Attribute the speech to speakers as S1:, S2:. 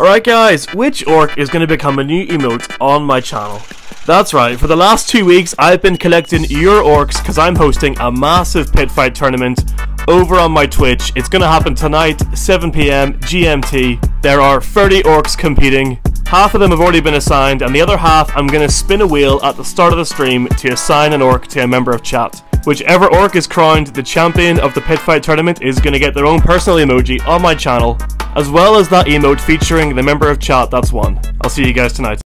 S1: Alright guys, which orc is going to become a new emote on my channel? That's right, for the last two weeks I've been collecting your orcs because I'm hosting a massive pit fight tournament over on my Twitch. It's going to happen tonight, 7pm GMT. There are 30 orcs competing. Half of them have already been assigned, and the other half I'm going to spin a wheel at the start of the stream to assign an orc to a member of chat. Whichever orc is crowned the champion of the pit fight tournament is going to get their own personal emoji on my channel, as well as that emote featuring the member of chat that's won. I'll see you guys tonight.